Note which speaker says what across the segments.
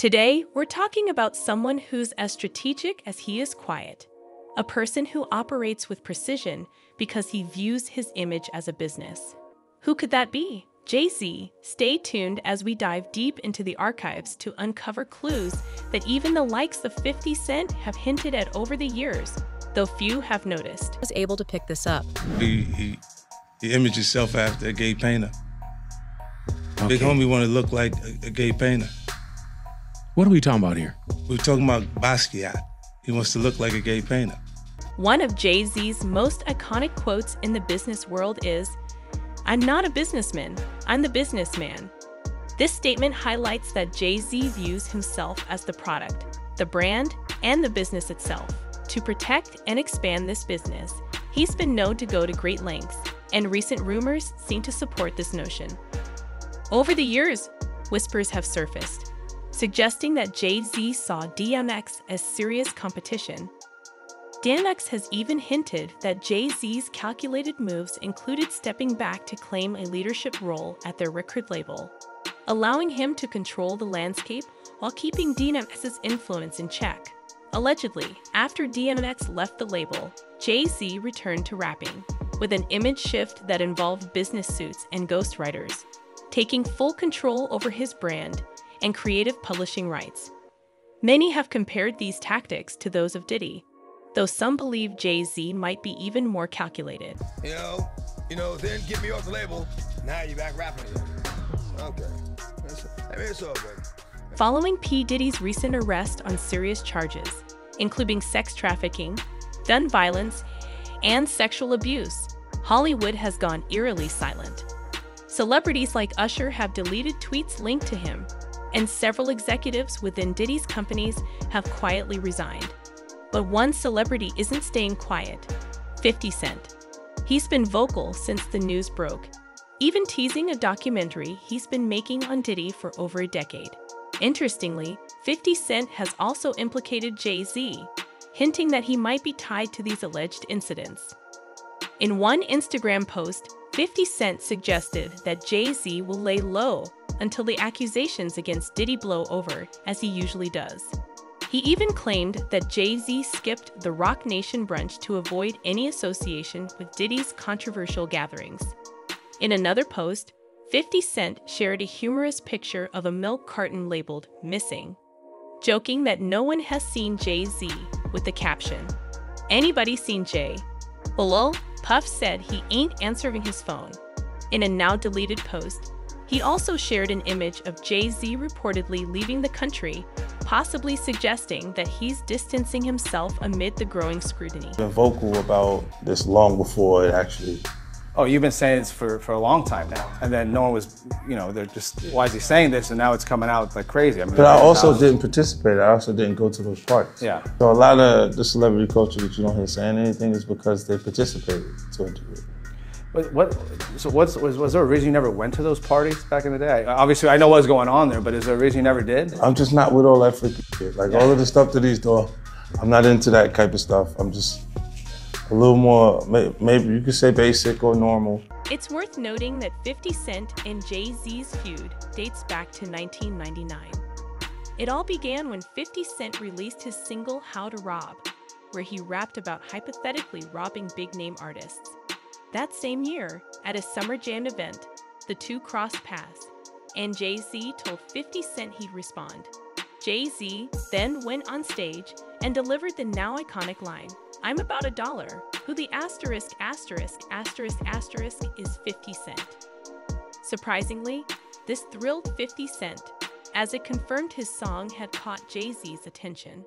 Speaker 1: Today, we're talking about someone who's as strategic as he is quiet, a person who operates with precision because he views his image as a business. Who could that be? Jay Z. Stay tuned as we dive deep into the archives to uncover clues that even the likes of 50 Cent have hinted at over the years, though few have noticed.
Speaker 2: I was able to pick this up.
Speaker 3: He, he, he imaged himself after a gay painter. Big homie want to look like a, a gay painter.
Speaker 4: What are we talking about here?
Speaker 3: We're talking about Basquiat. He wants to look like a gay painter.
Speaker 1: One of Jay Z's most iconic quotes in the business world is I'm not a businessman, I'm the businessman. This statement highlights that Jay Z views himself as the product, the brand, and the business itself. To protect and expand this business, he's been known to go to great lengths, and recent rumors seem to support this notion. Over the years, whispers have surfaced, suggesting that Jay Z saw DMX as serious competition DMX has even hinted that Jay Z's calculated moves included stepping back to claim a leadership role at their record label, allowing him to control the landscape while keeping DMX's influence in check. Allegedly, after DMX left the label, Jay Z returned to rapping, with an image shift that involved business suits and ghostwriters, taking full control over his brand and creative publishing rights. Many have compared these tactics to those of Diddy though some believe Jay Z might be even more calculated.
Speaker 5: You know, you know, then get me off the label. Now you back rapping again. Okay. That's, I mean, it's all good.
Speaker 1: Following P. Diddy's recent arrest on serious charges, including sex trafficking, gun violence, and sexual abuse, Hollywood has gone eerily silent. Celebrities like Usher have deleted tweets linked to him, and several executives within Diddy's companies have quietly resigned. But one celebrity isn't staying quiet 50 Cent. He's been vocal since the news broke, even teasing a documentary he's been making on Diddy for over a decade. Interestingly, 50 Cent has also implicated Jay Z, hinting that he might be tied to these alleged incidents. In one Instagram post, 50 Cent suggested that Jay Z will lay low until the accusations against Diddy blow over, as he usually does. He even claimed that Jay Z skipped the Roc Nation brunch to avoid any association with Diddy's controversial gatherings. In another post, 50 Cent shared a humorous picture of a milk carton labeled missing, joking that no one has seen Jay Z with the caption, Anybody seen Jay? Below, Puff said he ain't answering his phone. In a now deleted post, he also shared an image of Jay Z reportedly leaving the country, possibly suggesting that he's distancing himself amid the growing scrutiny.
Speaker 6: been vocal about this long before it actually.
Speaker 7: Oh, you've been saying this for, for a long time now, and then no one was, you know, they're just why is he saying this, and now it's coming out like crazy. I mean,
Speaker 6: But I also
Speaker 7: thousands-
Speaker 6: didn't participate. I also didn't go to those parties.
Speaker 7: Yeah.
Speaker 6: So a lot of the celebrity culture that you don't hear saying anything is because they participated to a degree.
Speaker 7: What, what so what's was, was there a reason you never went to those parties back in the day? Obviously, I know what was going on there, but is there a reason you never did?
Speaker 6: I'm just not with all that freaky shit. Like all of the stuff that he's doing, I'm not into that type of stuff. I'm just a little more, maybe you could say basic or normal.
Speaker 1: It's worth noting that 50 Cent and Jay Z's feud dates back to 1999. It all began when 50 Cent released his single How to Rob, where he rapped about hypothetically robbing big name artists. That same year, at a Summer Jam event, the two crossed paths, and Jay Z told 50 Cent he'd respond. Jay Z then went on stage and delivered the now iconic line I'm about a dollar. Who the asterisk asterisk asterisk asterisk is 50 Cent. Surprisingly, this thrilled 50 Cent, as it confirmed his song had caught Jay Z's attention.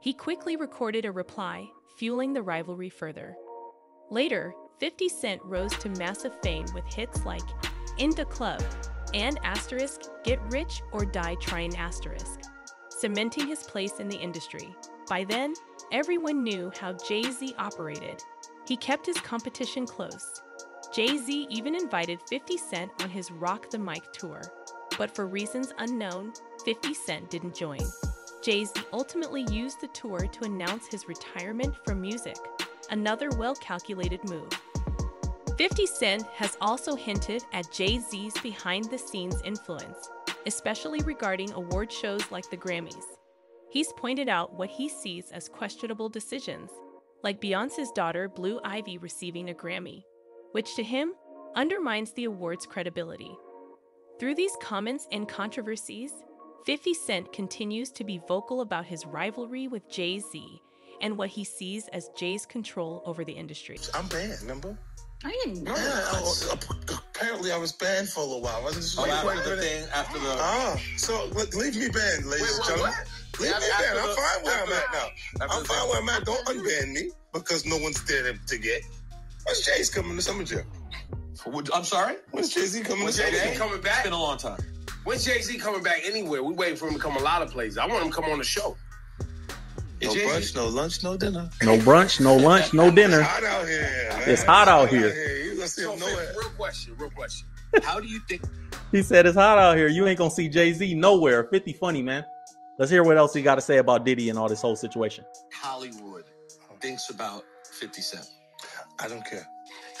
Speaker 1: He quickly recorded a reply, fueling the rivalry further. Later, 50 Cent rose to massive fame with hits like In the Club and Asterisk Get Rich or Die Trying Asterisk, cementing his place in the industry. By then, everyone knew how Jay Z operated. He kept his competition close. Jay Z even invited 50 Cent on his Rock the Mic tour, but for reasons unknown, 50 Cent didn't join. Jay Z ultimately used the tour to announce his retirement from music, another well calculated move. 50 Cent has also hinted at Jay Z's behind the scenes influence, especially regarding award shows like the Grammys. He's pointed out what he sees as questionable decisions, like Beyonce's daughter Blue Ivy receiving a Grammy, which to him undermines the award's credibility. Through these comments and controversies, 50 Cent continues to be vocal about his rivalry with Jay Z and what he sees as Jay's control over the industry.
Speaker 2: I'm banned, remember?
Speaker 8: I didn't know
Speaker 2: Yeah. I apparently I was banned for a little while. Wasn't this
Speaker 9: Oh, after the thing, after the.
Speaker 2: Ah, so look, leave me banned, ladies and gentlemen.
Speaker 9: what?
Speaker 2: Leave
Speaker 9: Yeah,
Speaker 2: me banned. I'm
Speaker 9: the-
Speaker 2: fine where I'm at now.
Speaker 9: after
Speaker 2: I'm
Speaker 9: the-
Speaker 2: fine where I'm at. Don't unban me because no one's there to, to get. When's Jay's coming to summer jail?
Speaker 9: I'm sorry?
Speaker 2: When's Jay Z coming
Speaker 10: When
Speaker 2: to
Speaker 10: Jay
Speaker 2: summer
Speaker 10: Z
Speaker 2: jail?
Speaker 10: coming
Speaker 9: It's
Speaker 10: back?
Speaker 9: been a long time.
Speaker 10: When's Jay Z coming back anywhere? We waiting for him to come a lot of places. I want him to come on the show.
Speaker 2: No
Speaker 10: Jay-Z-
Speaker 2: brunch, no lunch, no dinner.
Speaker 11: No brunch, no lunch, no dinner.
Speaker 2: It's
Speaker 11: dinner.
Speaker 2: hot out here, man.
Speaker 11: It's hot out here.
Speaker 2: You gonna see
Speaker 10: So,
Speaker 2: him nowhere.
Speaker 10: real question, real question. How do you think
Speaker 11: He said it's hot out here. You ain't gonna see Jay Z nowhere. 50 funny, man. Let's hear what else he got to say about Diddy and all this whole situation.
Speaker 9: Hollywood thinks about 50 Cent.
Speaker 2: I don't care.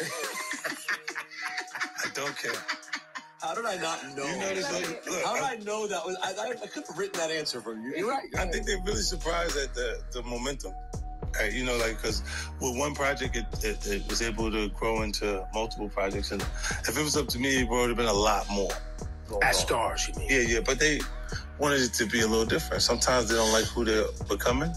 Speaker 2: I don't care.
Speaker 9: How did I not know?
Speaker 2: You know this, like, look,
Speaker 9: How did
Speaker 2: I-
Speaker 9: I know that was? I, I, I could have written that answer from you. You're right.
Speaker 2: I think they're really surprised at the, the momentum. Uh, you know, like, because with one project, it, it, it was able to grow into multiple projects. And if it was up to me, it would have been a lot more.
Speaker 10: as stars? You mean?
Speaker 2: Yeah, yeah, but they wanted it to be a little different. Sometimes they don't like who they're becoming,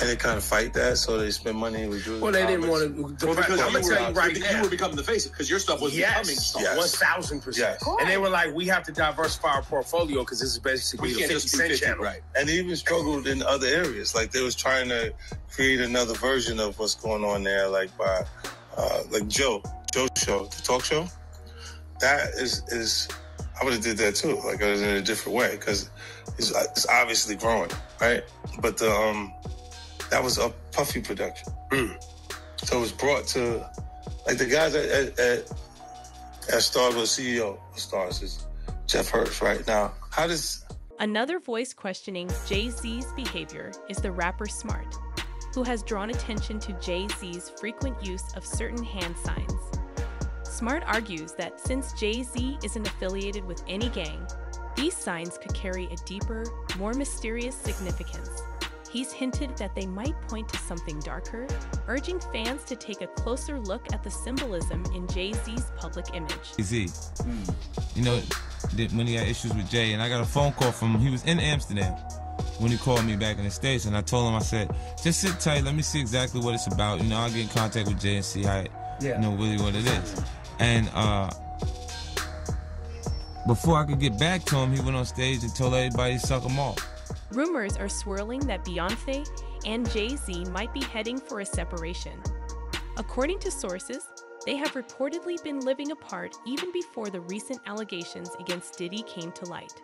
Speaker 2: and they kind of fight that, so they spend money with Julia
Speaker 10: Well, they didn't
Speaker 2: Roberts.
Speaker 10: want to.
Speaker 9: Well, because
Speaker 10: I'm gonna
Speaker 9: you were,
Speaker 10: tell you right
Speaker 9: you were becoming the face because your stuff was becoming
Speaker 10: Yes,
Speaker 9: stuff.
Speaker 2: Yes.
Speaker 10: one thousand percent.
Speaker 2: Yes.
Speaker 10: And they were like, "We have to diversify our portfolio because this is basically
Speaker 9: We
Speaker 10: the
Speaker 9: can't
Speaker 10: fifty
Speaker 9: just do
Speaker 10: cent
Speaker 9: 50,
Speaker 10: channel."
Speaker 9: right?
Speaker 2: and they even struggled in other areas. Like they was trying to create another version of what's going on there, like by uh, like Joe, Joe show, the talk show. That is is I would have did that too, like in a different way, because it's, it's obviously growing, right? But the um that was a Puffy production, hmm. so it was brought to like the guys at at, at, at Starz, the CEO of Starz is Jeff Hirsch right now. How does
Speaker 1: Another voice questioning Jay Z's behavior is the rapper Smart, who has drawn attention to Jay Z's frequent use of certain hand signs. Smart argues that since Jay Z isn't affiliated with any gang, these signs could carry a deeper, more mysterious significance. He's hinted that they might point to something darker, urging fans to take a closer look at the symbolism in Jay Z's public image.
Speaker 12: Z. You know, when he had issues with Jay, and I got a phone call from him. He was in Amsterdam when he called me back in the States, and I told him, I said, just sit tight, let me see exactly what it's about. You know, I'll get in contact with Jay and see how, it,
Speaker 7: Yeah.
Speaker 12: you know, really what it is. And uh, before I could get back to him, he went on stage and told everybody to suck him off.
Speaker 1: Rumors are swirling that Beyonce and Jay Z might be heading for a separation. According to sources, they have reportedly been living apart even before the recent allegations against Diddy came to light.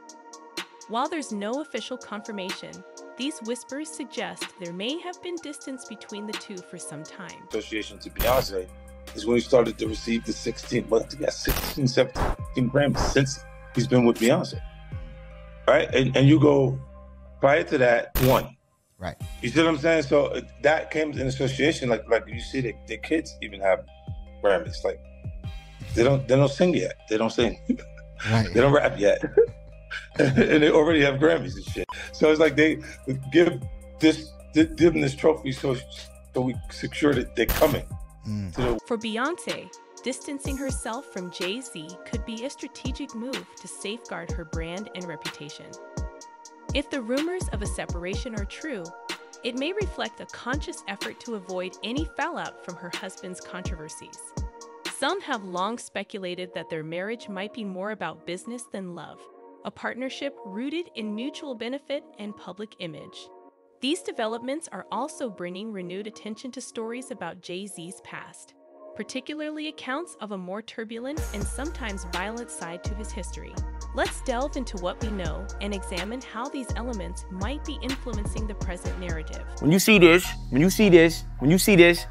Speaker 1: While there's no official confirmation, these whispers suggest there may have been distance between the two for some time.
Speaker 13: association to Beyonce is when he started to receive the 16, what, he got 16, 17 Grammys since he's been with Beyonce. Right? And, and you go, prior to that, one.
Speaker 14: Right.
Speaker 13: You see what I'm saying? So that came in association, like like you see, the, the kids even have Grammys. Like they don't they don't sing yet. They don't sing.
Speaker 14: Right.
Speaker 13: they don't rap yet. and they already have Grammys and shit. So it's like they give this give them this trophy so so we secure that they're coming. Mm. To the
Speaker 1: For Beyonce, distancing herself from Jay Z could be a strategic move to safeguard her brand and reputation. If the rumors of a separation are true, it may reflect a conscious effort to avoid any fallout from her husband's controversies. Some have long speculated that their marriage might be more about business than love, a partnership rooted in mutual benefit and public image. These developments are also bringing renewed attention to stories about Jay Z's past, particularly accounts of a more turbulent and sometimes violent side to his history. Let's delve into what we know and examine how these elements might be influencing the present narrative.
Speaker 15: When you see this, when you see this, when you see this,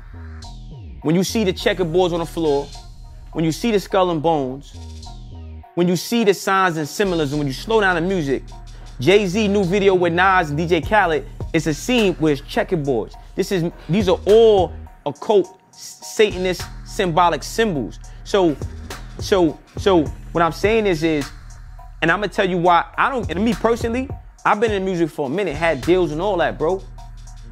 Speaker 15: when you see the checkerboards on the floor, when you see the skull and bones, when you see the signs and symbolism, when you slow down the music, Jay Z new video with Nas and DJ Khaled, it's a scene with checkerboards. This is these are all occult, Satanist, symbolic symbols. So, so, so what I'm saying is, is And I'm gonna tell you why I don't, and me personally, I've been in music for a minute, had deals and all that, bro.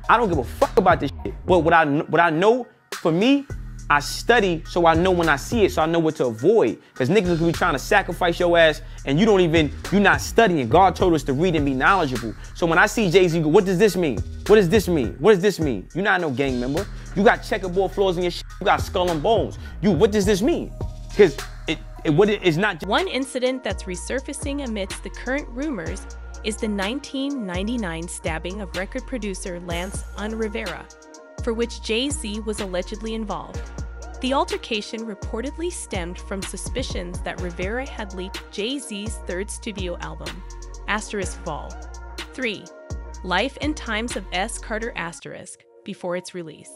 Speaker 15: I don't give a fuck about this shit. But what I what I know for me, I study so I know when I see it, so I know what to avoid. Cause niggas will be trying to sacrifice your ass and you don't even, you're not studying. God told us to read and be knowledgeable. So when I see Jay-Z what does this mean? What does this mean? What does this mean? You're not no gang member. You got checkerboard floors in your shit. You got skull and bones. You, what does this mean? Because it, it, what it is not.
Speaker 1: One incident that's resurfacing amidst the current rumors is the 1999 stabbing of record producer Lance Un Rivera, for which Jay Z was allegedly involved. The altercation reportedly stemmed from suspicions that Rivera had leaked Jay Z's third studio album, Asterisk Vol. 3. Life and Times of S. Carter Asterisk, before its release.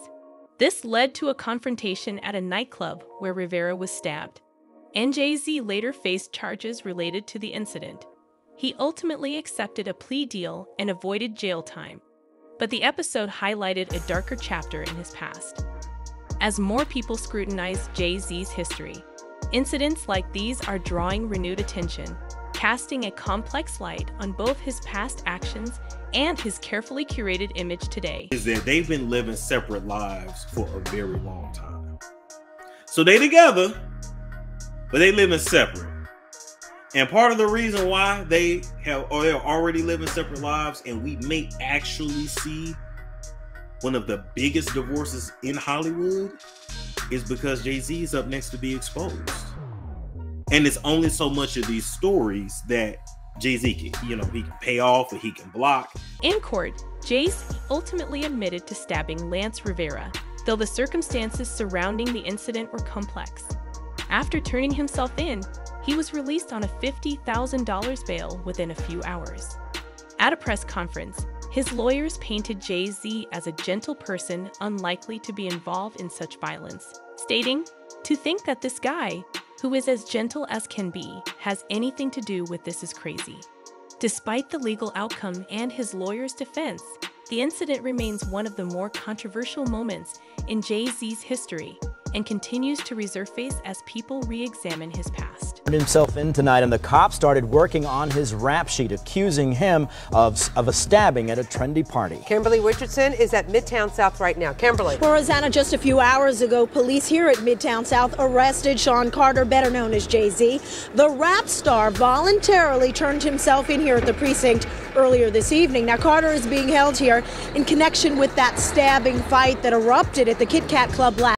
Speaker 1: This led to a confrontation at a nightclub where Rivera was stabbed, and Jay Z later faced charges related to the incident. He ultimately accepted a plea deal and avoided jail time, but the episode highlighted a darker chapter in his past. As more people scrutinize Jay Z's history, incidents like these are drawing renewed attention, casting a complex light on both his past actions and his carefully curated image today.
Speaker 8: Is that they've been living separate lives for a very long time. So they together, but they living separate. And part of the reason why they have or they're already living separate lives, and we may actually see one of the biggest divorces in Hollywood, is because Jay Z is up next to be exposed. And it's only so much of these stories that Jay Z can, you know, he can pay off or he can block.
Speaker 1: In court, Jay Z ultimately admitted to stabbing Lance Rivera, though the circumstances surrounding the incident were complex. After turning himself in, he was released on a $50,000 bail within a few hours. At a press conference, his lawyers painted Jay Z as a gentle person unlikely to be involved in such violence, stating, To think that this guy, who is as gentle as can be, has anything to do with this is crazy. Despite the legal outcome and his lawyer's defense, the incident remains one of the more controversial moments in Jay Z's history and continues to resurface as people re examine his past.
Speaker 14: Turned himself in tonight, and the cops started working on his rap sheet, accusing him of, of a stabbing at a trendy party.
Speaker 16: Kimberly Richardson is at Midtown South right now. Kimberly.
Speaker 17: Well, Rosanna, just a few hours ago, police here at Midtown South arrested Sean Carter, better known as Jay Z. The rap star voluntarily turned himself in here at the precinct earlier this evening. Now, Carter is being held here in connection with that stabbing fight that erupted at the Kit Kat Club last.